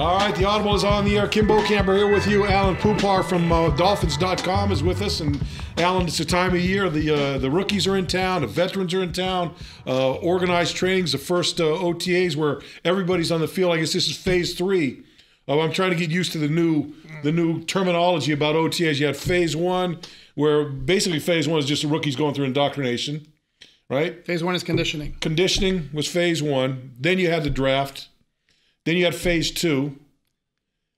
All right, the Audible is on the air. Kim Bokamper here with you. Alain Poupart from uh, Dolphins.com is with us. And Alain, it's the time of year. The uh, the rookies are in town. The veterans are in town. Uh, organized trainings, the first uh, OTAs where everybody's on the field. I guess this is phase three. Uh, I'm trying to get used to the new the new terminology about OTAs. You had phase one, where basically phase one is just the rookies going through indoctrination, right? Phase one is conditioning. Conditioning was phase one. Then you had the draft. Then you had phase two.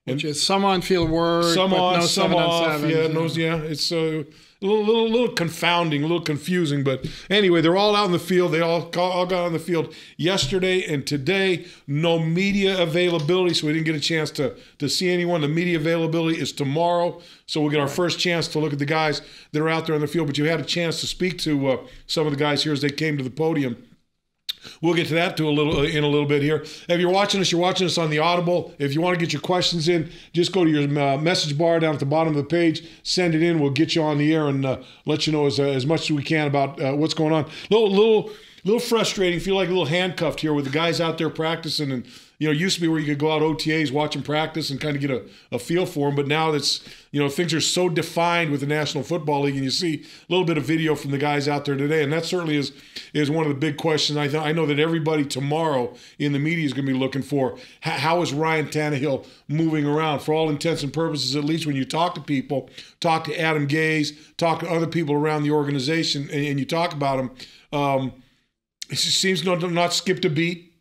Which is some on field work, some on, no some seven off. on yeah, no, yeah. It's uh, a little, little, little confounding, a little confusing. But anyway, they're all out in the field. They all, all got on the field yesterday and today. No media availability, so we didn't get a chance to to see anyone. The media availability is tomorrow, so we'll get our first chance to look at the guys that are out there on the field. But you had a chance to speak to uh, some of the guys here as they came to the podium. We'll get to that to a little uh, in a little bit here. If you're watching us, you're watching us on the Audible. If you want to get your questions in, just go to your uh, message bar down at the bottom of the page. Send it in. We'll get you on the air and uh, let you know as, uh, as much as we can about uh, what's going on. Little little little frustrating. Feel like a little handcuffed here with the guys out there practicing and you know, used to be where you could go out OTAs, watch them practice, and kind of get a, a feel for them. But now that's, you know, things are so defined with the National Football League, and you see a little bit of video from the guys out there today, and that certainly is is one of the big questions. I th- I know that everybody tomorrow in the media is going to be looking for how, how is Ryan Tannehill moving around for all intents and purposes. At least when you talk to people, talk to Adam Gase, talk to other people around the organization, and, and you talk about him. Um, it seems to not skipped a beat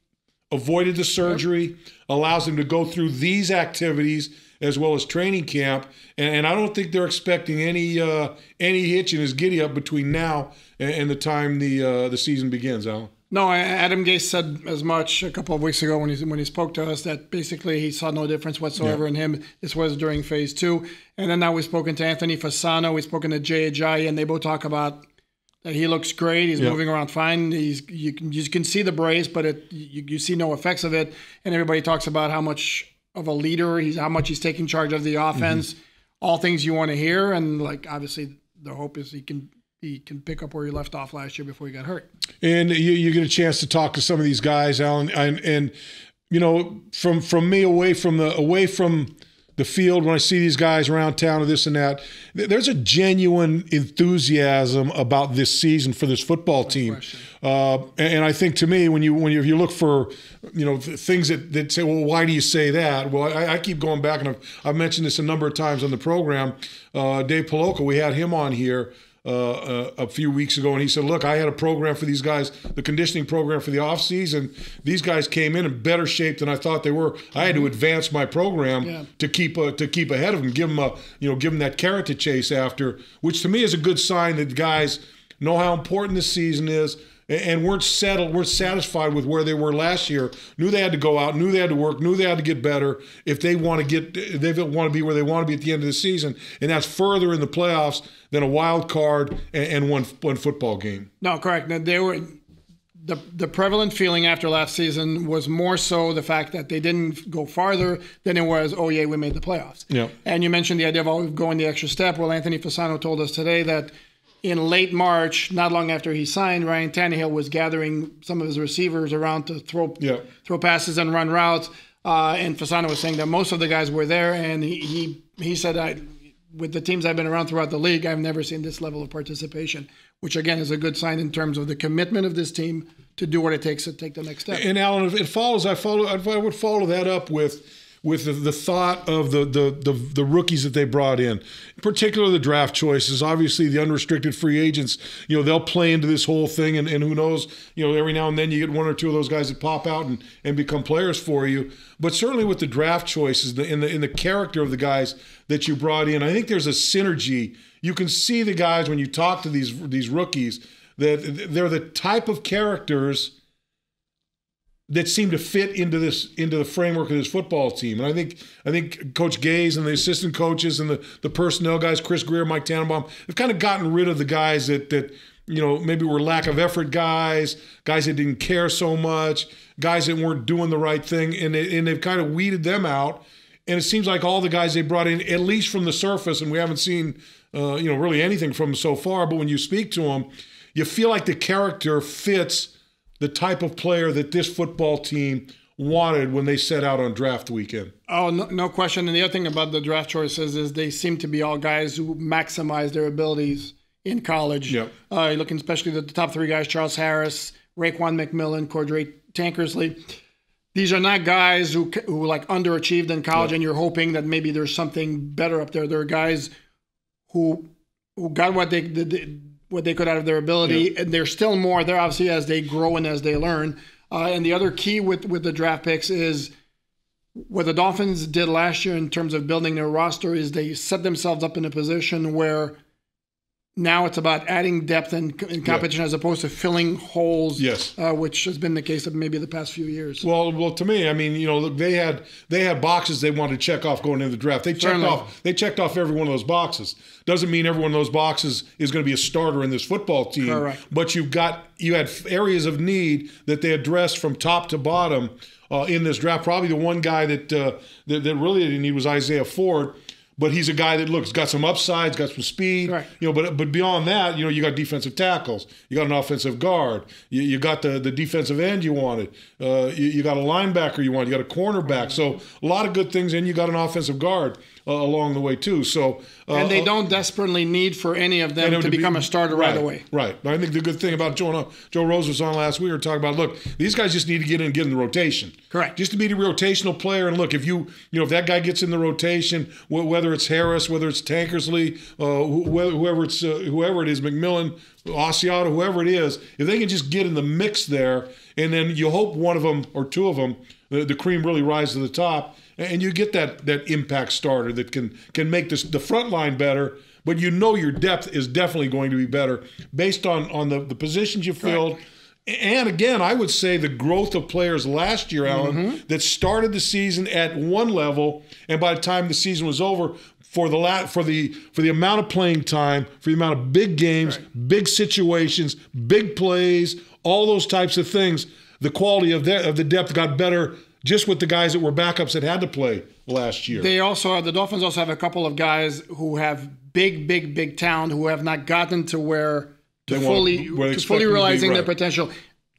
avoided the surgery, allows him to go through these activities as well as training camp. And, and I don't think they're expecting any uh, any hitch in his giddy up between now and, and the time the uh, the season begins, Alain. No, Adam Gase said as much a couple of weeks ago when he when he spoke to us that basically he saw no difference whatsoever yeah. in him. This was during phase two, and then now we've spoken to Anthony Fasano, we've spoken to Jay Ajayi, and they both talk about that he looks great. He's yep. moving around fine. He's you can, you can see the brace, but it you, you see no effects of it. And everybody talks about how much of a leader he's, how much he's taking charge of the offense. Mm-hmm. All things you want to hear, and like obviously the hope is he can he can pick up where he left off last year before he got hurt. And you, you get a chance to talk to some of these guys, Alain, and, and you know from from me away from the away from the field, when I see these guys around town or this and that, there's a genuine enthusiasm about this season for this football team. Uh, and I think to me, when you when you, you look for you know things that, that say, well, why do you say that? Well, I, I keep going back, and I've, I've, mentioned this a number of times on the program. Uh, Dave Puloka, we had him on here uh, a, a, few weeks ago, and he said, "Look, I had a program for these guys, the conditioning program for the off season. These guys came in in better shape than I thought they were. I had to advance my program yeah. to keep uh, to keep ahead of them, give them a you know give them that carrot to chase after, which to me is a good sign that guys know how important this season is." And weren't settled, weren't satisfied with where they were last year. Knew they had to go out, knew they had to work, knew they had to get better if they want to get, they want to be where they want to be at the end of the season, and that's further in the playoffs than a wild card and, one one football game. No, correct. They were the the prevalent feeling after last season was more so the fact that they didn't go farther than it was, oh yeah, we made the playoffs. Yeah. And you mentioned the idea of going the extra step. Well, Anthony Fasano told us today that in late March, not long after he signed, Ryan Tannehill was gathering some of his receivers around to throw yeah. throw passes and run routes. Uh, and Fasano was saying that most of the guys were there, and he he, he said, I, with the teams I've been around throughout the league, I've never seen this level of participation, which again is a good sign in terms of the commitment of this team to do what it takes to take the next step. And Alain, if it follows. I follow. I would follow that up with with the, the thought of the, the, the the rookies that they brought in, in particular the draft choices. Obviously, the unrestricted free agents, you know, they'll play into this whole thing, and, and who knows, you know, every now and then you get one or two of those guys that pop out and, and become players for you. But certainly with the draft choices, the, in the in the character of the guys that you brought in, I think there's a synergy. You can see the guys when you talk to these these rookies that they're the type of characters that seem to fit into this into the framework of this football team. And I think I think Coach Gase and the assistant coaches and the, the personnel guys, Chris Grier, Mike Tannenbaum, have kind of gotten rid of the guys that that you know maybe were lack of effort guys, guys that didn't care so much, guys that weren't doing the right thing, and they, and they've kind of weeded them out. And it seems like all the guys they brought in, at least from the surface, and we haven't seen uh, you know really anything from them so far. But when you speak to them, you feel like the character fits the type of player that this football team wanted when they set out on draft weekend. Oh, no, no question. And the other thing about the draft choices is they seem to be all guys who maximize their abilities in college. Yep. Uh, looking especially at the top three guys: Charles Harris, Raekwon McMillan, Cordrea Tankersley. These are not guys who who like underachieved in college, and you're hoping that maybe there's something better up there. There are guys who who got what they did, what they could out of their ability, and there's still more there. Obviously, as they grow and as they learn. Uh, and the other key with with the draft picks is what the Dolphins did last year in terms of building their roster is they set themselves up in a position where now it's about adding depth and, competition yeah. as opposed to filling holes. Yes, uh, which has been the case of maybe the past few years. Well, well, to me, I mean, you know, they had they had boxes they wanted to check off going into the draft. They checked Certainly. off they checked off every one of those boxes. Doesn't mean every one of those boxes is going to be a starter in this football team. Correct. But you've got you had areas of need that they addressed from top to bottom. Uh, in this draft, probably the one guy that, uh, that that really didn't need was Isaiah Ford but he's a guy that looks got some upsides, got some speed. Right. You know, but but beyond that, you know, you got defensive tackles, you got an offensive guard, you, you got the the defensive end you wanted, uh, you, you, got a linebacker you wanted, you got a cornerback. So a lot of good things, and you got an offensive guard uh, along the way too. So uh, and they don't desperately need for any of them to, to, become be, a starter right, right, away. Right. But I think the good thing about Joe Joe Rose was on last week. We were talking about look, these guys just need to get in and get in the rotation. Correct. Just to be the rotational player. And look, if you you know if that guy gets in the rotation, whether it's Harris, whether it's Tankersley, uh, whoever it's uh, whoever it is, McMillan, Asiata, whoever it is, if they can just get in the mix there, and then you hope one of them or two of them, the, the cream really rise to the top and you get that that impact starter that can can make this the front line better but you know your depth is definitely going to be better based on on the, the positions you filled right. and again i would say the growth of players last year alain mm-hmm. that started the season at one level and by the time the season was over for the la- for the for the amount of playing time for the amount of big games right. big situations big plays all those types of things the quality of, the, of the depth got better just with the guys that were backups that had to play last year. They also the Dolphins also have a couple of guys who have big, big, big talent who have not gotten to where to they fully to fully realizing right. their potential.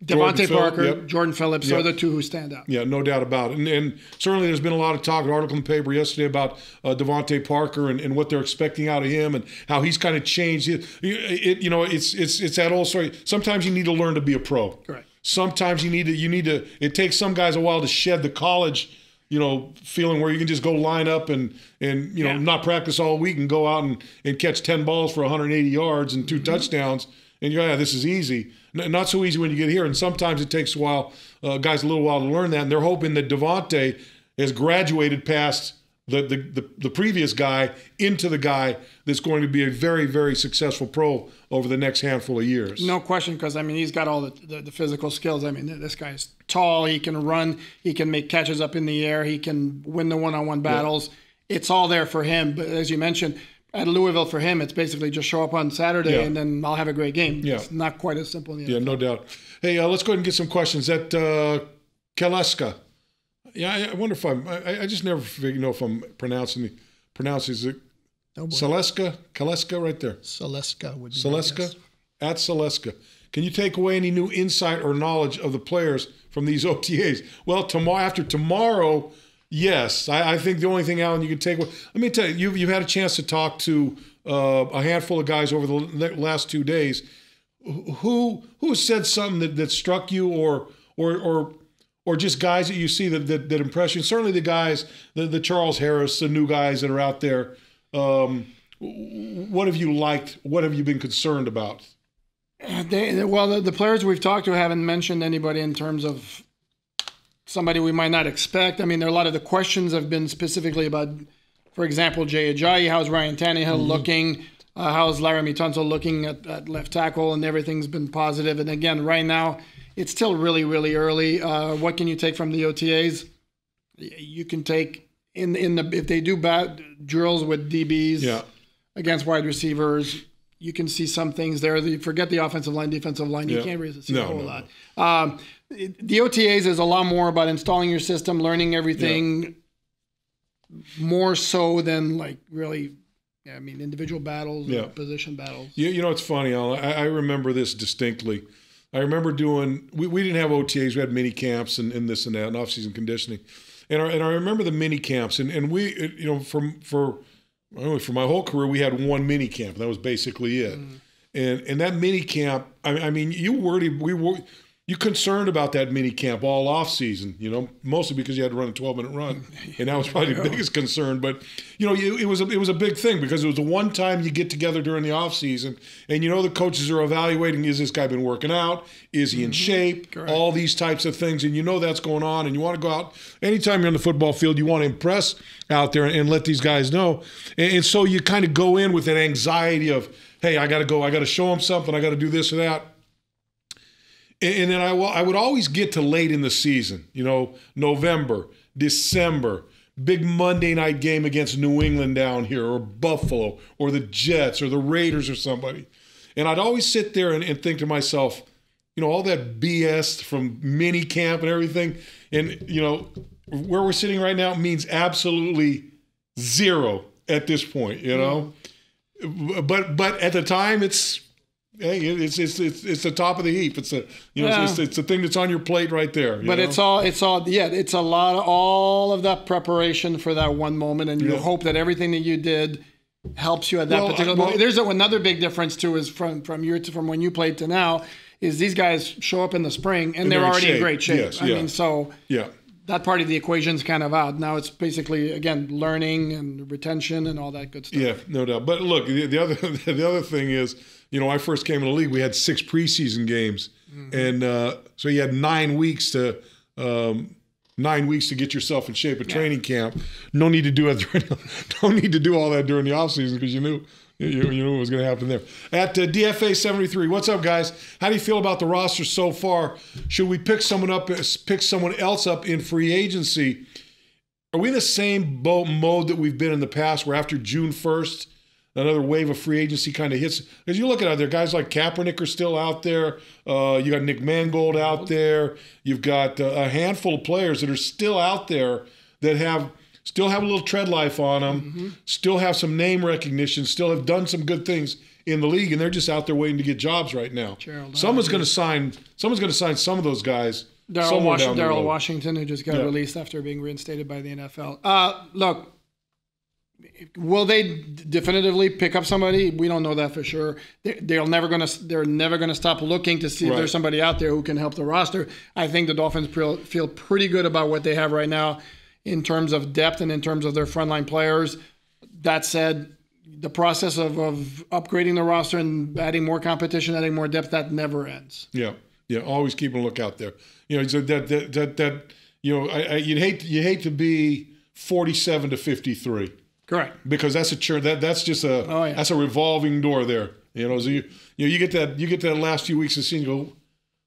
DeVante Parker, yep. Jordan Phillips yep. are the two who stand out. Yeah, no doubt about it. And, and, certainly there's been a lot of talk, an article in the paper yesterday about uh, DeVante Parker and, and, what they're expecting out of him and how he's kind of changed. It, it, you know, it's it's it's that old story. Sometimes you need to learn to be a pro. Right sometimes you need to you need to it takes some guys a while to shed the college you know feeling where you can just go line up and and you know yeah. not practice all week and go out and, and catch 10 balls for 180 yards and 2 mm-hmm. touchdowns and you're yeah this is easy not so easy when you get here and sometimes it takes a while uh, guys a little while to learn that and they're hoping that DeVante has graduated past the, the, the, the, previous guy into the guy that's going to be a very, very successful pro over the next handful of years. No question, because I mean, he's got all the, the, the, physical skills. I mean, this guy's tall, he can run, he can make catches up in the air, he can win the one on one battles. Yeah. It's all there for him. But as you mentioned, at Louisville for him, it's basically just show up on Saturday yeah. and then I'll have a great game. Yeah. It's not quite as simple. yeah, no doubt. Hey, uh, let's go ahead and get some questions. At uh, Kaleska, yeah, I wonder if I'm. I, I just never you know if I'm pronouncing the pronouncing it. Oh Saleska, Kaleska, right there. Saleska would be. Saleska, at Saleska. Can you take away any new insight or knowledge of the players from these OTAs? Well, tomorrow after tomorrow, yes. I, I think the only thing, Alain, you can take away. Let me tell you, you've, you've had a chance to talk to uh, a handful of guys over the last two days. Who who said something that, that struck you or or or or just guys that you see that that, that impress you. Certainly the guys, the, the Charles Harris, the new guys that are out there. Um, what have you liked? What have you been concerned about? They, well, the, the, players we've talked to haven't mentioned anybody in terms of somebody we might not expect. I mean, there are a lot of the questions have been specifically about, for example, Jay Ajayi. How's Ryan Tannehill mm-hmm. looking? Uh, how's Laremy Tunsil looking at, at left tackle? And everything's been positive. And again, right now, it's still really, really early. Uh, what can you take from the OTAs? You can take in in the if they do bad drills with DBs yeah. against wide receivers. You can see some things there. You forget the offensive line, defensive line. You can't really see no, a whole no, lot. No. Um, the OTAs is a lot more about installing your system, learning everything, yeah. more so than like really I mean, individual battles, yeah. position battles. You, you know, it's funny. I, I remember this distinctly I remember doing. We, we didn't have OTAs. We had mini camps and, and this and that and off season conditioning, and I, and I remember the mini camps and and we you know from for for my whole career we had one mini camp. That was basically it. Mm. And and that mini camp, I, I mean, you worried we were you concerned about that mini camp all off season, you know, mostly because you had to run a 12 minute run, and that was probably the biggest concern. But you know, it was a, it was a big thing because it was the one time you get together during the off season, and you know the coaches are evaluating: is this guy been working out? Is he in mm-hmm. shape? Correct. All these types of things, and you know that's going on, and you want to go out anytime you're on the football field. You want to impress out there and, and let these guys know, and, and so you kind of go in with that anxiety of, hey, I got to go, I got to show them something, I got to do this or that and then I, I would always get to late in the season, you know, November, December, big Monday night game against New England down here, or Buffalo, or the Jets, or the Raiders, or somebody. And I'd always sit there and, and think to myself, you know, all that BS from mini camp and everything. And, you know, where we're sitting right now means absolutely zero at this point, you know? Mm. But but at the time it's hey, it's it's it's it's the top of the heap. It's a you know yeah. it's, it's, the thing that's on your plate right there. But know? it's all it's all yeah. It's a lot of all of that preparation for that one moment, and you yeah. hope that everything that you did helps you at that well, particular well, moment. There's a, another big difference too is from from your from when you played to now is these guys show up in the spring and, and they're, they're already in, in great shape. Yes, I yeah. mean, so yeah that part of the equation is kind of out. Now it's basically again learning and retention and all that good stuff. Yeah, no doubt. But look, the, the other the other thing is you know, I first came in the league, we had six preseason games, mm-hmm. and uh, so you had nine weeks to um, nine weeks to get yourself in shape at yeah. training camp. No need to do it. During, don't need to do all that during the off season because you knew. You, you knew what was going to happen there. At uh, DFA 73, what's up, guys? How do you feel about the roster so far? Should we pick someone up, pick someone else up in free agency? Are we in the same boat mode that we've been in the past, where after June 1st, another wave of free agency kind of hits. Because you look at it, there guys like Kaepernick are still out there. Uh, you got Nick Mangold out there. You've got uh, a handful of players that are still out there that have still have a little tread life on them, mm-hmm. still have some name recognition, still have done some good things in the league, and they're just out there waiting to get jobs right now. Gerald someone's going to sign. Someone's going to sign some of those guys. Daryl Washington, Washington, who just got yeah. released after being reinstated by the NFL. Uh, look, will they definitively pick up somebody? We don't know that for sure. They, are never gonna they're never gonna stop looking to see right. if there's somebody out there who can help the roster. I think the Dolphins feel pretty good about what they have right now in terms of depth and in terms of their frontline players. That said, the process of, of upgrading the roster and adding more competition, adding more depth, that never ends. Yeah, yeah. Always keep a lookout there. You know, that that that, that you know, I, I, you'd hate you hate to be forty-seven to fifty-three Correct. Because that's a churn. That that's just a oh, yeah. that's a revolving door there. You know, so you you know you get that you get that last few weeks of seeing go,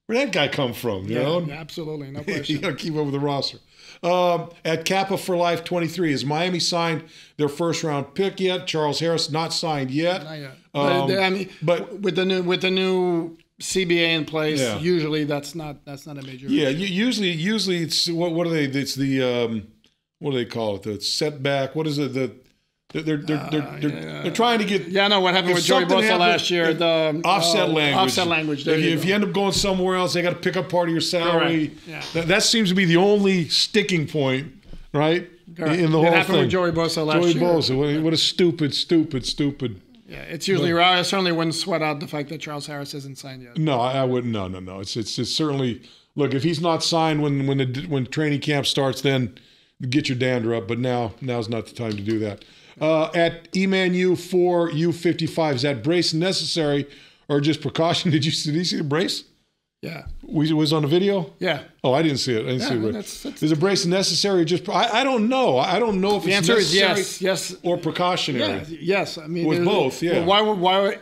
where'd that guy come from? You yeah, know, absolutely, no question. you got to keep up with the roster. Um, at Kappa for Life 23, has Miami signed their first round pick yet? Charles Harris not signed yet. Not yet. Um, but, I mean, but with the new with the new CBA in place, yeah. usually that's not that's not a major. Yeah, issue. usually usually it's what what are they? It's the um, what do they call it? The setback. What is it? The they're they're they're, they're, they're, they're, trying to get. Yeah, I know what happened with Joey Bosa last year. The offset uh, language. Offset language. If you, if, you, end up going somewhere else, they got to pick up part of your salary. Yeah. That, that, seems to be the only sticking point, right? Correct. In the whole it happened thing. with Joey Bosa last Joey year. Bosa. What, what, a stupid, stupid, stupid. Yeah, it's usually. But, I certainly wouldn't sweat out the fact that Charles Harris isn't signed yet. No, I, I wouldn't. No, no, no. It's it's, it's certainly. Look, if he's not signed when when the when training camp starts, then get your dander up. But now now's not the time to do that uh, at Emanu for U55. Is that brace necessary or just precaution? Did you, did you see the brace? Yeah. Was was on the video? Yeah. Oh, I didn't see it. I didn't yeah, see it. That's, that's, is a brace necessary? just I, I don't know. I don't know if the it's answer is yes, yes, or precautionary. Yeah, yes. I mean, with both. Yeah. Well, why would why? would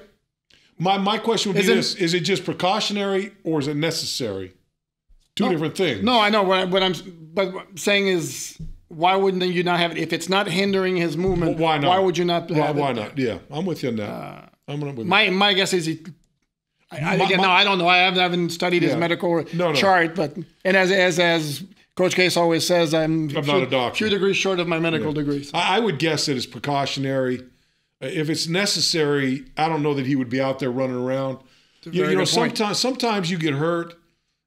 My my question would be this: Is it just precautionary or is it necessary? Two no, different things. No, I know. What, I, what I'm but what I'm saying is why wouldn't you not have it? If it's not hindering his movement, well, why not? Why would you not? Why, why not? Yeah, I'm with you on that. Uh, I'm with my my guess is he. I, my, again, my, no, I don't know. I haven't, I haven't studied yeah. his medical no, no. chart, but and as as as Coach Gase always says, I'm, I'm few, not a doctor. Few degrees short of my medical yeah. degrees. I, I would guess that it's precautionary. If it's necessary, I don't know that he would be out there running around. you, you know, sometimes sometimes you get hurt,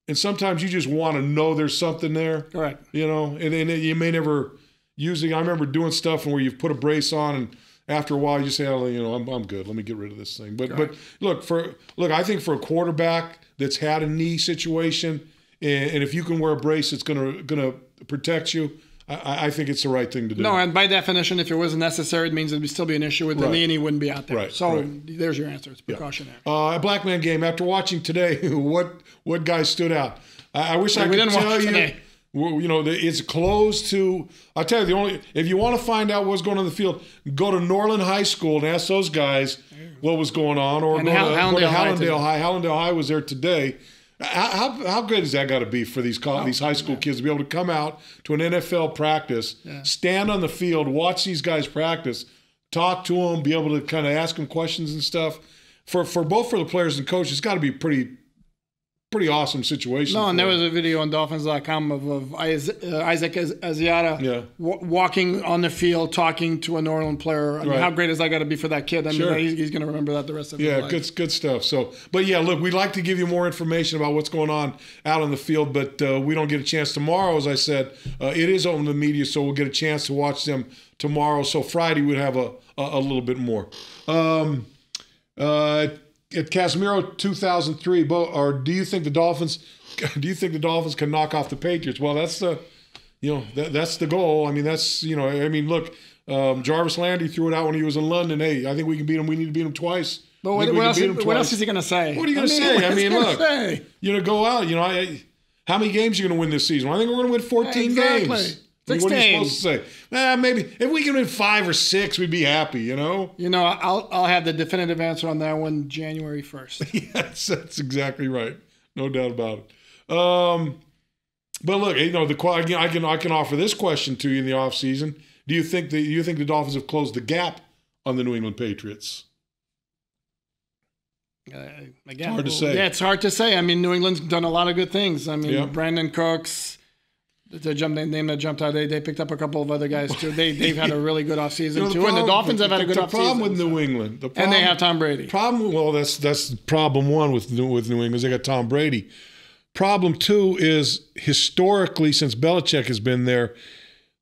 and sometimes you just want to know there's something there. Correct. You know, and, and you may never using. I remember doing stuff where you've put a brace on, and after a while you say, "Oh, you know, I'm, I'm good. Let me get rid of this thing." But Correct. but look for look. I think for a quarterback that's had a knee situation, and, and if you can wear a brace, it's gonna gonna protect you. I, I, think it's the right thing to do. No, and by definition, if it wasn't necessary, it means it would still be an issue with the right. knee and he wouldn't be out there. Right, so right. there's your answer. It's precautionary. Yeah. Uh, a black man game. After watching today, what what guys stood out? I, I wish I could tell you. Today. You know, it's closed to. I tell you, the only if you want to find out what's going on in the field, go to Norland High School and ask those guys what was going on, or and go, Hall- to, Hallandale, go to Hallandale High. High. Hallandale High was there today how, how good has that got to be for these college, oh, these high school yeah. kids to be able to come out to an NFL practice, yeah. stand on the field, watch these guys practice, talk to them, be able to kind of ask them questions and stuff. For for both for the players and coaches, it's got to be pretty pretty awesome situation. No, and there was a video on Dolphins.com of, of uh, Isaac Asiata yeah. w- walking on the field talking to a Norland player. I mean, right. How great is that got to be for that kid? I sure. mean, he's, he's going to remember that the rest of yeah, his life. Yeah, good, good stuff. So, but yeah, look, we'd like to give you more information about what's going on out on the field, but uh, we don't get a chance tomorrow. As I said, uh, it is open to the media, so we'll get a chance to watch them tomorrow. So Friday we'd have a, a, a little bit more. Um, uh, at Casimiro 2003, or do you think the Dolphins? Do you think the Dolphins can knock off the Patriots? Well, that's the, you know, that, that's the goal. I mean, that's you know, I mean, look, um, Jarvis Landry threw it out when he was in London. Hey, I think we can beat him. We need to beat him twice. But what, what, else, what else, is he going to say? What are you going to say? I mean, look, say? you know, go out. You know, I, how many games are you going to win this season? Well, I think we're going to win 14 exactly. games. Six what are you supposed to say? Eh, maybe if we can win five or six, we'd be happy. You know. You know, I'll I'll have the definitive answer on that one January first. yes, that's exactly right. No doubt about it. Um, but look, you know, the I can I can offer this question to you in the off season. Do you think that you think the Dolphins have closed the gap on the New England Patriots? Uh, again, hard to say. Yeah, it's hard to say. I mean, New England's done a lot of good things. I mean, yeah. Brandin Cooks the jump the name that jumped out. They, they picked up a couple of other guys too. They they've had a really good offseason you know, too, problem, and the Dolphins have had a good the offseason. problem with New England, the problem, and they have Tom Brady. Problem, well, that's that's problem one with with New England. They got Tom Brady. Problem two is historically, since Belichick has been there,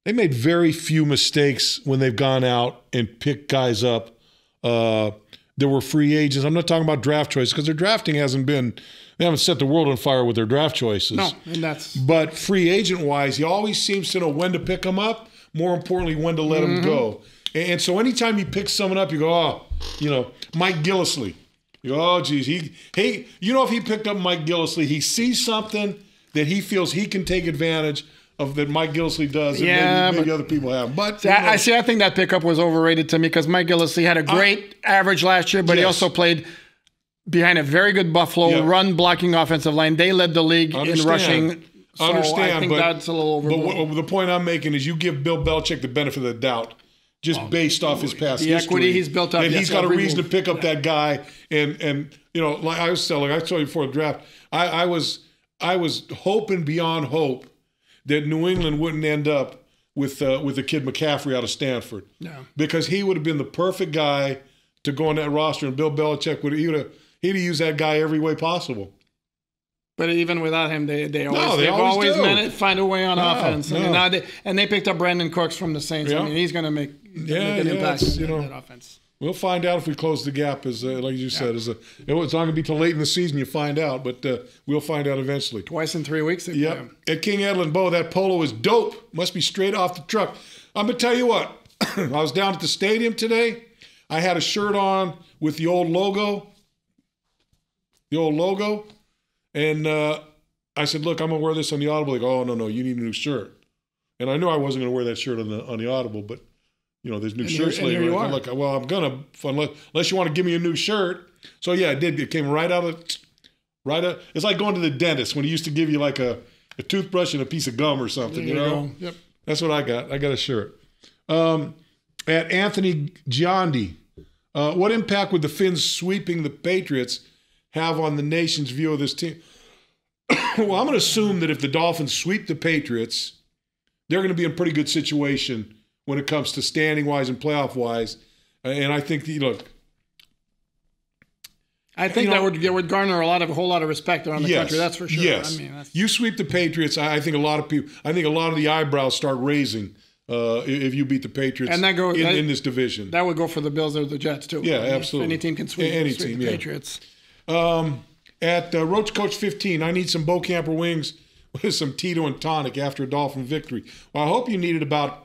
they made very few mistakes when they've gone out and picked guys up. Uh, there were free agents. I'm not talking about draft choices because their drafting hasn't been they haven't set the world on fire with their draft choices. No, and that's. But free agent wise, he always seems to know when to pick them up. More importantly, when to let mm-hmm. them go. And, so anytime he picks someone up, you go, oh, you know, Mike Gillislee. You go, oh, geez, he, hey, you know, if he picked up Mike Gillislee, he sees something that he feels he can take advantage of that Mike Gillislee does, and yeah, maybe, maybe other people have. But see, I, I, see. I think that pickup was overrated to me because Mike Gillislee had a great uh, average last year, but yes. he also played behind a very good Buffalo yep. run blocking offensive line. They led the league in rushing. So Understand, I think but, that's a little overblown. But the point I'm making is you give Bill Belichick the benefit of the doubt, just oh, based off his past the history. equity he's built up. And yes, he's got a reason move. to pick up that guy. And and you know, like I was telling, I told you before the draft, I, I was I was hoping beyond hope that New England wouldn't end up with uh, with the kid McCaffrey out of Stanford. No. Because he would have been the perfect guy to go on that roster, and Bill Belichick would he would have he'd use that guy every way possible. But even without him, they they always no, they have always, always find a way on no, offense. No. Now they, and they picked up Brandin Cooks from the Saints. I mean, he's going to make, yeah, make an yeah, impact you know, that offense. We'll find out if we close the gap, as uh, like you said. As a, it's not going to be till late in the season you find out, but uh, we'll find out eventually. Twice in three weeks. Yeah. At King Edlin Bow, that polo is dope. Must be straight off the truck. I'm going to tell you what. I was down at the stadium today. I had a shirt on with the old logo the old logo. And uh, I said, look, I'm gonna wear this on the Audible. Like, oh no, no, you need a new shirt. And I knew I wasn't gonna wear that shirt on the on the Audible, but you know, there's new and shirts here, later. I'm like, well, I'm gonna unless, unless you want to give me a new shirt. So yeah, I did. It came right out of right out. It's like going to the dentist when he used to give you like a, a toothbrush and a piece of gum or something. You, you know, go. yep. That's what I got. I got a shirt. Um, at Anthony Giondi, uh, what impact would the Finns sweeping the Patriots have on the nation's view of this team? well, I'm going to assume that if the Dolphins sweep the Patriots, they're going to be in a pretty good situation when it comes to standing wise and playoff wise. And I think, you look, I think You that would that would garner a lot of a whole lot of respect around the yes, country. That's for sure. Yes, I mean, you sweep the Patriots. I I think a lot of people. I think a lot of the eyebrows start raising uh, if you beat the Patriots And that goes- in, that- in this division. that would go for the Bills or the Jets too. Yeah, I mean, absolutely. Any team can sweep, Any sweep team, the yeah. Patriots. At uh, Roach Coach 15, I need some Bokamper wings with some Tito and tonic after a Dolphin victory. Well, I hope you needed about.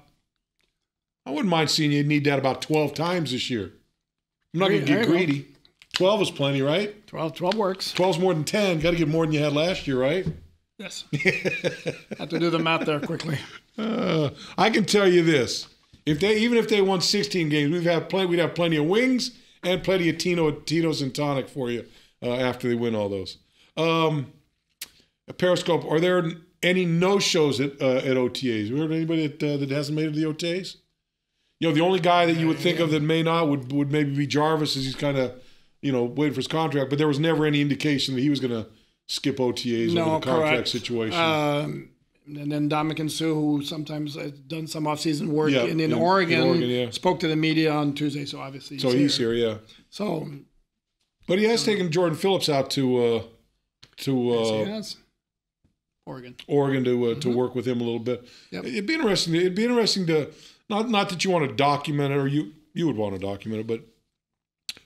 I wouldn't mind seeing you need that about 12 times this year. I'm not going to get you go. greedy. 12 is plenty, right? 12, 12 works. 12's more than 10. Got to get more than you had last year, right? Yes. Have to do the math there quickly. Uh, I can tell you this: if they even if they won 16 games, we've had plenty. We'd have plenty of wings and plenty of Tino, Tito's and tonic for you uh, after they win all those. Um, Periscope: Are there any no shows at uh, at OTAs? We heard anybody that uh, that hasn't made it to the OTAs? You know, the only guy that you would think of that may not would would maybe be Jarvis, as he's kind of you know waiting for his contract. But there was never any indication that he was going to skip OTAs No, over the contract correct. situation. Um, and then Ndamukong Suh, who sometimes has done some off-season work Yeah, in, in, in- in Oregon, Oregon, yeah. spoke to the media on Tuesday. So obviously, he's so he's here, yeah. So But he has taken Jordan Phillips out to uh, to uh, Oregon. Oregon to uh, to work with him a little bit. Mm-hmm. Yep. It'd be interesting. It'd be interesting to not not that you want to document it or you you would want to document it, but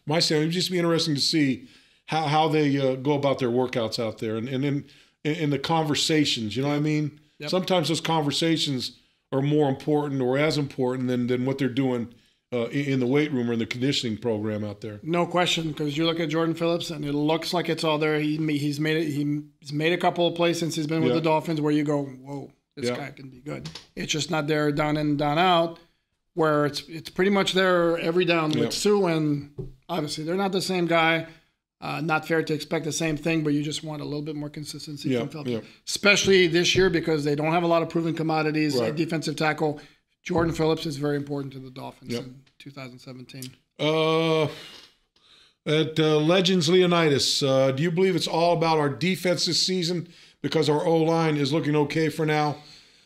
my saying it'd just be interesting to see how how they uh, go about their workouts out there and and in in the conversations. You know what I mean? Yep. Sometimes those conversations are more important or as important than than what they're doing. Uh, in in the weight room or in the conditioning program out there. No question, because you look at Jordan Phillips, and it looks like it's all there. He he's made it. He's made a couple of plays since he's been with Yeah. the Dolphins where you go, whoa, this Yeah. guy can be good. It's just not there down in down out, where it's it's pretty much there every down Yeah. with Suh, and obviously they're not the same guy. Uh, not fair to expect the same thing, but you just want a little bit more consistency Yeah, from Phillips, yeah. especially this year because they don't have a lot of proven commodities Right. at defensive tackle. Jordan Phillips is very important to the Dolphins Yep. in 2017. Uh, at uh, Legends Leonidas, uh, do you believe it's all about our defense this season because our O line is looking okay for now?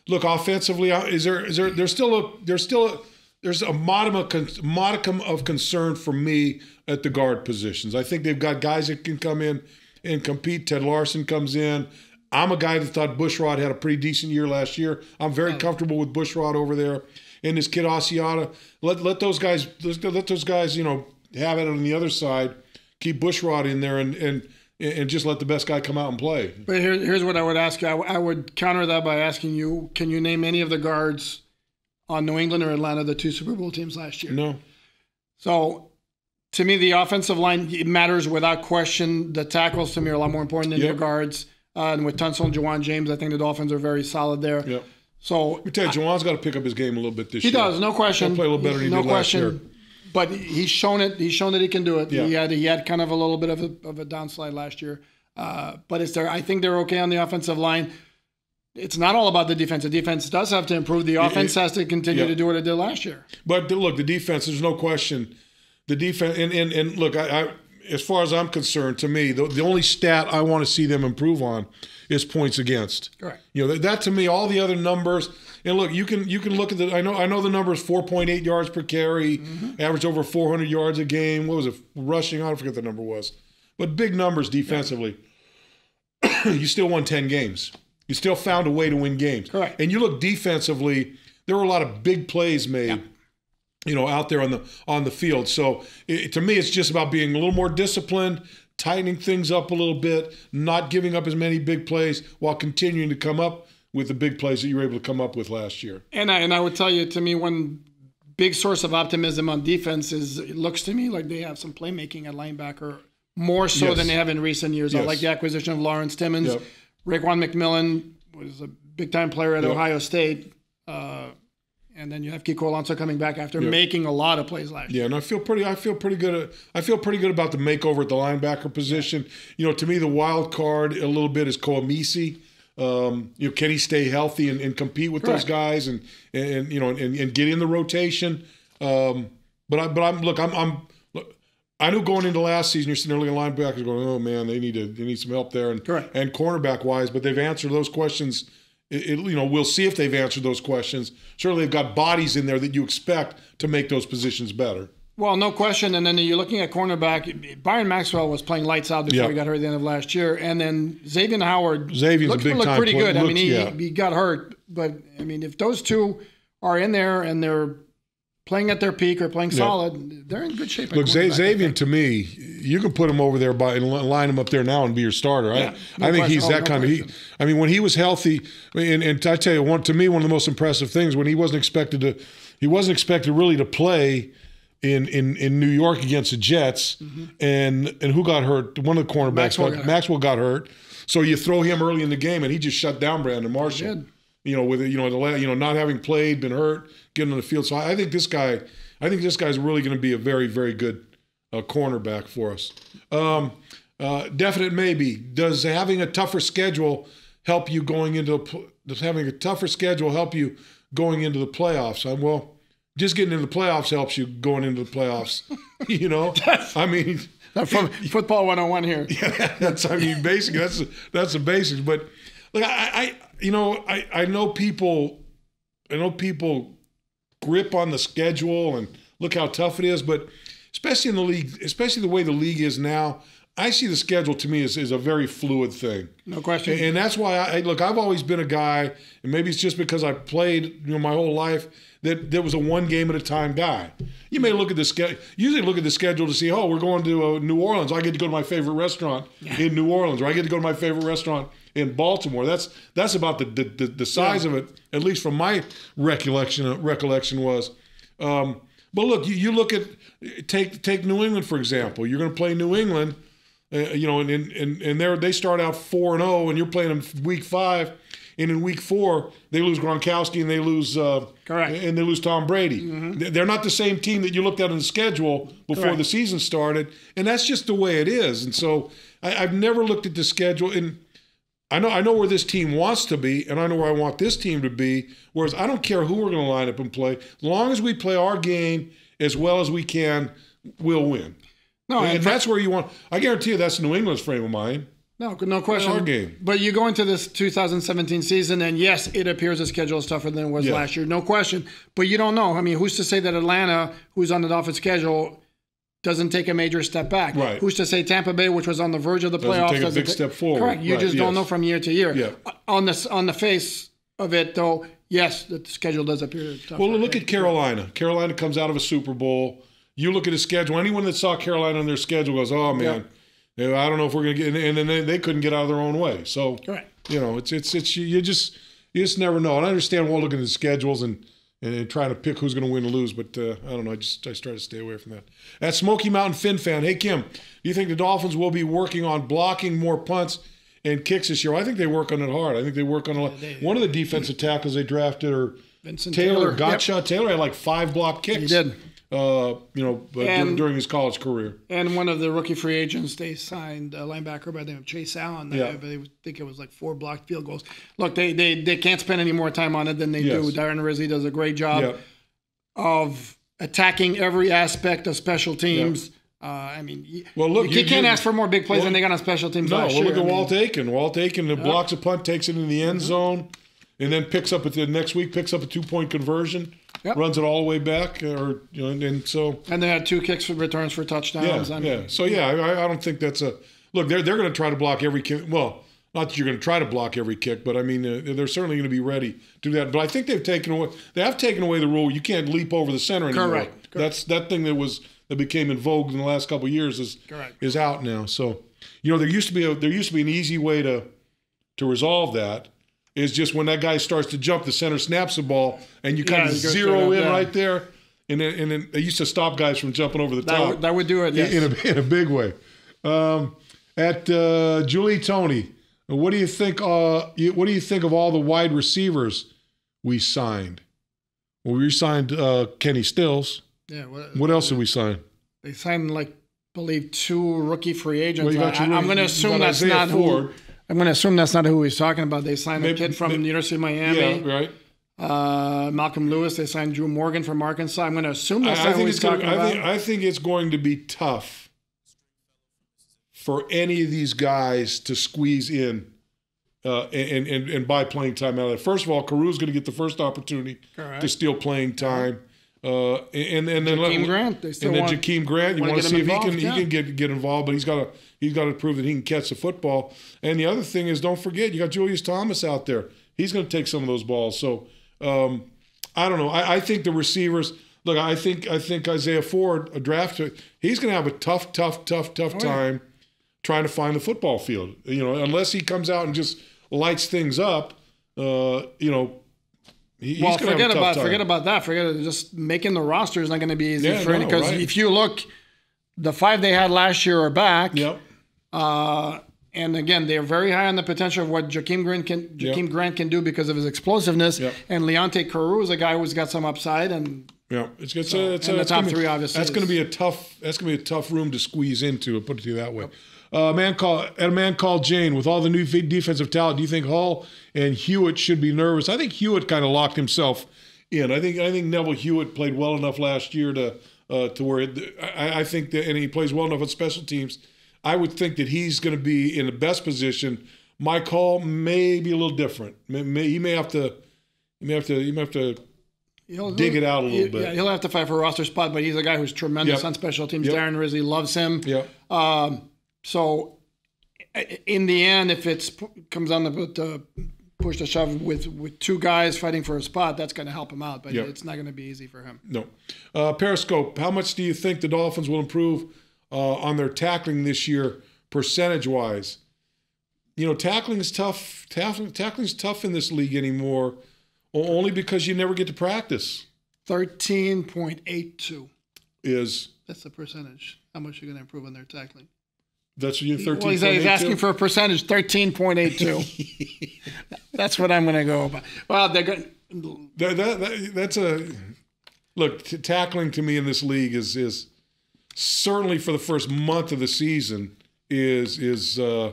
Look, offensively, is there is there there's still a there's still a, there's a modicum modicum of concern for me at the guard positions. I think they've got guys that can come in and compete. Ted Larsen comes in. I'm a guy that thought Bushrod had a pretty decent year last year. I'm very comfortable with Bushrod over there. And this kid Asiata, let let those guys let, let those guys you know have it on the other side. Keep Bushrod in there and and and just let the best guy come out and play. But here, here's what I would ask you. I, I would counter that by asking you: Can you name any of the guards on New England or Atlanta, the two Super Bowl teams last year? No, So, to me, the offensive line matters without question. The tackles to me are a lot more important than Yep. your guards. Uh, and with Tunsil and Ja'Wuan James, I think the Dolphins are very solid there. yep. So Let me tell you, Ja'Wuan's got to pick up his game a little bit this he year. He does, no question. He'll play a little better than he no did last year. But he's shown it. He's shown that he can do it. Yeah. He had he had kind of a little bit of a, of a downslide last year. Uh, but it's there. I think they're okay on the offensive line. It's not all about the defense. The defense does have to improve. The offense has to continue yeah. to do what it did last year. But look, the defense. There's no question. The defense, and and, and look, I, I as far as I'm concerned, to me, the, the only stat I want to see them improve on is points against. Correct. You know that, that to me, all the other numbers. And look, you can you can look at the. I know I know the number is 4.8 yards per carry, mm-hmm. average over 400 yards a game. What was it? Rushing, I don't forget the number was, but big numbers defensively. you still won 10 games. You still found a way to win games. Correct. And you look defensively, there were a lot of big plays made you know, out there on the on the field. So it, to me, it's just about being a little more disciplined, tightening things up a little bit, not giving up as many big plays, while continuing to come up with the big plays that you were able to come up with last year. And I and I would tell you, to me, one big source of optimism on defense is it looks to me like they have some playmaking at linebacker more so Yes. than they have in recent years. I like the acquisition of Lawrence Timmons. Yep. Raekwon McMillan was a big time player at Yep. Ohio State. And then you have Kiko Alonso coming back after making a lot of plays last year. Yeah, and I feel pretty. I feel pretty good. I feel pretty good about the makeover at the linebacker position. You know, to me, the wild card a little bit is Koa Misi. Um, you know, can he stay healthy and, and compete with those Correct. guys and and you know and, and get in the rotation? Um, but I but I'm look I'm I'm look, I knew going into last season you're sitting there looking at linebackers going oh man they need to they need some help there and Correct. and cornerback wise but they've answered those questions. It, it- you know we'll see if they've answered those questions. Certainly they've got bodies in there that you expect to make those positions better. Well, no question. And then you're looking at cornerback. Byron Maxwell was playing lights out before Yeah. he got hurt at the end of last year. And then Xavier Howard Xavier's a looked, big looked pretty player. good. I mean, he, yeah. he got hurt. But, I mean, if those two are in there and they're playing at their peak or playing solid, they're in good shape. Look, Z- cornerback, I Xavier to me, you can put him over there by and line him up there now and be your starter. I, no I think question. he's Oh, that no kind of. He. I mean, when he was healthy, and, and I tell you, one to me, one of the most impressive things when he wasn't expected to, he wasn't expected really to play in in, in New York against the Jets, and and who got hurt? One of the cornerbacks, Mm-hmm. Maxwell got. Maxwell got hurt. So you throw him early in the game, and he just shut down Brandon Marshall. You know, with you know the you know not having played, been hurt, getting on the field. So I, I think this guy, I think this guy's really going to be a very very good uh, cornerback for us. Um, uh, definite maybe. Does having a tougher schedule help you going into the pl- does having a tougher schedule help you going into the playoffs? Uh, well, just getting into the playoffs helps you going into the playoffs. you know, I mean, From football 101 here. Yeah, that's I mean basically that's that's the basics. But look, I, I you know I I know people I know people grip on the schedule and look how tough it is, but especially in the league, especially the way the league is now, I see the schedule to me as, as a very fluid thing. No question. And that's why I look. I've always been a guy, and maybe it's just because I played, you know, my whole life that that was a one game at a time guy. You may look at the schedule. Usually, look at the schedule to see, oh, we're going to uh, New Orleans. I get to go to my favorite restaurant in New Orleans, or I get to go to my favorite restaurant in Baltimore. That's that's about the the, the, size of it, at least from my recollection. Recollection was. Um, but look, you, you look at take take New England for example. You're going to play New England. Uh, you know, and and and they they start out four and zero, and you're playing them week five, and in week four they lose Gronkowski and they lose uh, Correct. Mm-hmm. and they lose Tom Brady. They- They're not the same team that you looked at in the schedule before Correct. the season started, and that's just the way it is. And so I, I've never looked at the schedule, and I know I know where this team wants to be, and I know where I want this team to be. Whereas I don't care who we're going to line up and play, as long as we play our game as well as we can, we'll win. No, And and that's where you want. I guarantee you, that's New England's frame of mind. No, no question. our game. But you go into this 2017 season, and yes, it appears the schedule is tougher than it was Yeah. last year, no question. But you don't know. I mean, who's to say that Atlanta, who's on the Dolphins schedule, doesn't take a major step back? Right. Who's to say Tampa Bay, which was on the verge of the Doesn't playoffs, take a big ta- step forward. Correct. You Right, just don't know from year to year. Yeah. Uh, on the on the face of it, though, yes, the schedule does appear tougher. Well, look at Carolina. Carolina comes out of a Super Bowl. You look at his schedule. Anyone that saw Carolina on their schedule goes, "Oh man, yeah, I don't know if we're going to get." And then they, they couldn't get out of their own way. So, Correct. you know, it's it's it's you just you just never know. And I understand we're looking at the schedules and and trying to pick who's going to win or lose, but uh, I don't know. I just I try to stay away from that. At Smoky Mountain Fin fan, hey Kim, do you think the Dolphins will be working on blocking more punts? And kicks this year. I think they work on it hard. I think they work on a lot. One of the defensive tackles they drafted, or Vincent Taylor, Taylor. Gotcha. Taylor had like five block kicks. He did. Uh, you know, uh, And- during his college career. And one of the rookie free agents, they signed a linebacker by the name of Chase Allen. Yeah. I believe- think it was like four blocked field goals. Look, they they, they can't spend any more time on it than they Yes. do. Darren Rizzi does a great job Yeah. of attacking every aspect of special teams. Uh, I mean, Well, look, you, you- can't you- ask for more big plays well, than they got on special teams No, well, year. look at I mean, Walt Aiken. Walt Aiken that blocks a punt, takes it in the end zone, and then picks up at the next week, picks up a two point conversion, Yep. runs it all the way back, or you know, and, and so And they had two kicks for returns for yeah, touchdowns. I mean, yeah. So yeah, I, I don't think that's a look. They're they're going to try to block every kick. Well, not that you're going to try to block every kick, but I mean uh, they're certainly going to be ready to do that. But I think they've taken away they have taken away the rule you can't leap over the center anymore. Correct, correct. That's that thing that was that became in vogue in the last couple of years is Correct. is out now. So you know there used to be a there used to be an easy way to to resolve that. Is just when that guy starts to jump, the center snaps the ball, and you kind Yeah, of zero in up, yeah. right there, and then and then they used to stop guys from jumping over the that, top would, that would do it. Yes. in, a, in a big way. Um, at uh, Julie Tony, what do you think? Uh, you, what do you think of all the wide receivers we signed? Well, we signed uh, Kenny Stills. yeah, what, What else did we sign? They signed like, believe two rookie free agents. Well, I, am going to assume that's Isaiah not Ford. who. I'm going to assume that's not who he's talking about. They signed a kid from maybe- the University of Miami. Yeah, right. Uh, Malcolm Lewis. They signed Drew Morgan from Arkansas. I'm going to assume that's I, not I who think he's it's going. talking I about. think, I think it's going to be tough for any of these guys to squeeze in. Uh, and, and and buy playing time out of it. First of all, Carroo's going to get the first opportunity Correct. to steal playing time. Uh, and and then Jakeem Grant, they still and then want- Jakeem Grant, you want to see if he can involved, he can get get involved, but he's got to he's got to prove that he can catch the football. And the other thing is, don't forget you got Julius Thomas out there. He's going to take some of those balls. So um, I don't know. I, I think the receivers. Look, I think I think Isaiah Ford, a draft, he's going to have a tough, tough, tough, tough Oh, yeah. time trying to find the football field. You know, unless he comes out and just lights things up. Uh, you know, he, he's Well, forget about time. forget about that. Forget it. Just making the roster is not going to be easy Yeah, for no, because right. if you look, the five they had last year are back. Yep. Uh, and again, they're very high on the potential of what Jakeem Grant can Jakeem Yep. Grant can do because of his explosiveness. Yep. And Leonte Carroo is a guy who's got some upside. And Yeah, it's it's, a, it's, a, the top gonna three obviously That's going to be a tough. That's going to be a tough room to squeeze into. I'll put it to you that way. Uh, a man called a man called Jane. With all the new defensive talent, do you think Hull and Hewitt should be nervous? I think Hewitt kind of locked himself in. I think I think Neville Hewitt played well enough last year to uh, to where it, I, I think that, and he plays well enough on special teams. I would think that he's going to be in the best position. Mike Hull may be a little different. May, may, he may have to. He may have to. He may have to he'll Dig it out a little he- bit. Yeah, he'll have to fight for a roster spot, but he's a guy who's tremendous Yep. on special teams. Yep. Darren Rizzi loves him. Yeah. Um, so, in the end, if it comes on the, the push to shove with with two guys fighting for a spot, that's going to help him out. But Yep. it's not going to be easy for him. No. Uh, Periscope, how much do you think the Dolphins will improve uh, on their tackling this year, percentage wise? You know, tackling is tough. Tackling, is tough in this league anymore, only because you never get to practice. Thirteen point eight two. Is That's the percentage. How much you're going to improve on their tackling? That's what you thirteen? Well, he's, he's asking for a percentage, thirteen point eight two. That's what I'm going to go by. Well, they're going. that, that, that, that's a look. T- tackling to me in this league is is certainly for the first month of the season is is uh,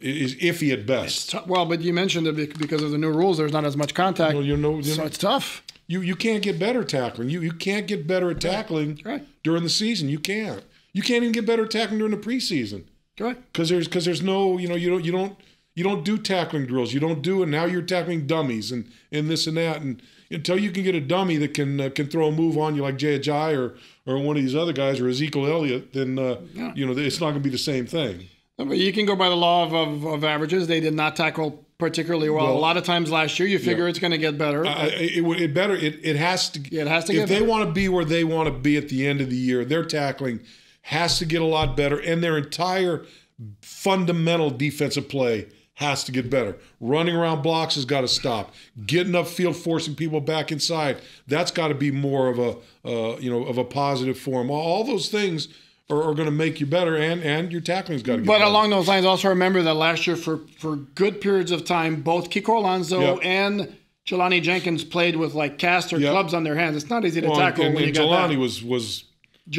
is iffy at best. Well, but you mentioned it bec- because of the new rules. There's not as much contact, You know, you so know, it's tough. You you can't get better tackling. You you can't get better at tackling Right. during the season. You can't. You can't even get better tackling during the preseason Correct. because there's because there's no you know you don't you don't you don't do tackling drills. You don't do it. Now you're tackling dummies and and this and that and until you can get a dummy that can uh, can throw a move on you like Jay Ajayi or or one of these other guys or Ezekiel Elliott, then uh, you know it's not going to be the same thing. You can go by the law of, of, of averages. They did not tackle particularly well, Well- a lot of times last year. You figure it's going to get better. It, it better it, it has to Yeah, it has to if they better. want to be where they want to be at the end of the year they're tackling has to get a lot better and their entire fundamental defensive play has to get better running around blocks has got to stop getting upfield forcing people back inside that's got to be more of a uh, you know of a positive form all, those things are, are going to make you better and and your tackling's got to get But better. along those lines, also remember that last year, for, for good periods of time, both Kiko Alonso Yep. and Jelani Jenkins played with like cast or Yep. clubs on their hands. It's not easy to Well, tackle and, when you and got Jelani was was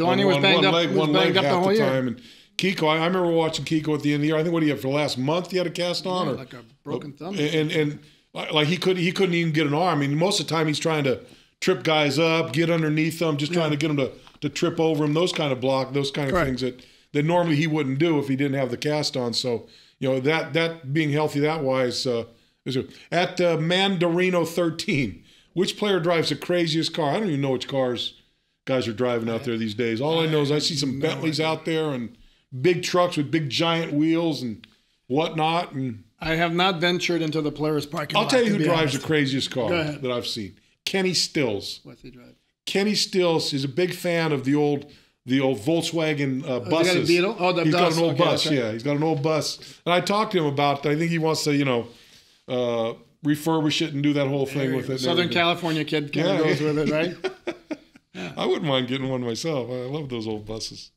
On was banged one up. leg, one leg up the half whole year. time. And Kiko, I, I remember watching Kiko at the end of the year. I think what he had for the last month, he had a cast on, or like a broken thumb. and and like he couldn't, he couldn't even get an arm. I mean, most of the time he's trying to trip guys up, get underneath them, just trying to get them to to trip over him. Those kind of block, those kind of Correct. things that that normally he wouldn't do if he didn't have the cast on. So you know that that being healthy that wise uh, is at uh, Mandarino thirteen. Which player drives the craziest car? I don't even know which cars guys are driving out there these days. All I know is I see some Bentleys out there and big trucks with big giant wheels and whatnot. And I have not ventured into the players' parking lot. I'll lot. tell you who drives honest. the craziest car that I've seen. Kenny Stills. What's he drive? Kenny Stills is a big fan of the old the old Volkswagen uh, got a buses. Beetle? Oh, the he's got an old Okay, bus. right. Yeah, he's got an old bus. And I talked to him about. I think he wants to, you know, uh, refurbish it and do that whole thing with it. Southern. California kid kind of goes with it, right? I wouldn't mind getting one myself. I love those old buses.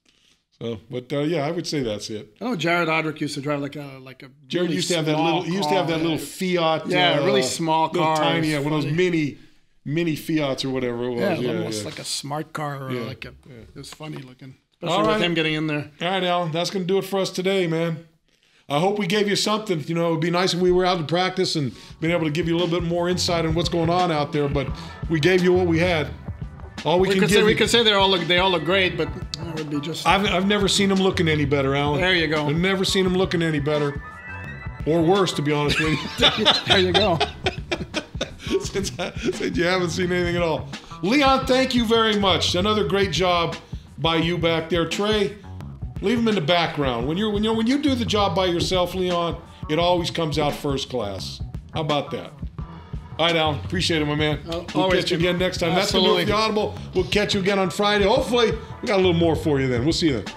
So, but uh, yeah, I would say that's it. Oh, Jared Odrick used to drive like a like a. Jared really used to have that little. He used to have that little Fiat. Yeah, uh, really small car. tiny, yeah, one of those mini, mini Fiats or whatever it was. Yeah, Yeah, almost yeah. like a smart car or Yeah, like a. It was funny looking, especially All with right. him getting in there. All right, Alain, that's going to do it for us today, man. I hope we gave you something. You know, it'd be nice if we were out to practice and been able to give you a little bit more insight on what's going on out there. But we gave you what we had. All we, We can could say we could say they all look they all look great, but it would be just. I've, I've never seen them looking any better, Alain. There you go. I've never seen them looking any better, or worse, to be honest with you. there you go. since, I, since you haven't seen anything at all. Leon, thank you very much. Another great job by you back there, Trey. Leave them in the background. When you're when you when you do the job by yourself, Leon, it always comes out first class. How about that? All right, Alain. Appreciate it, my man. Uh, we'll catch you good. again next time. Absolutely. That's the Audible. We'll catch you again on Friday. Hopefully, we got a little more for you then. We'll see you then.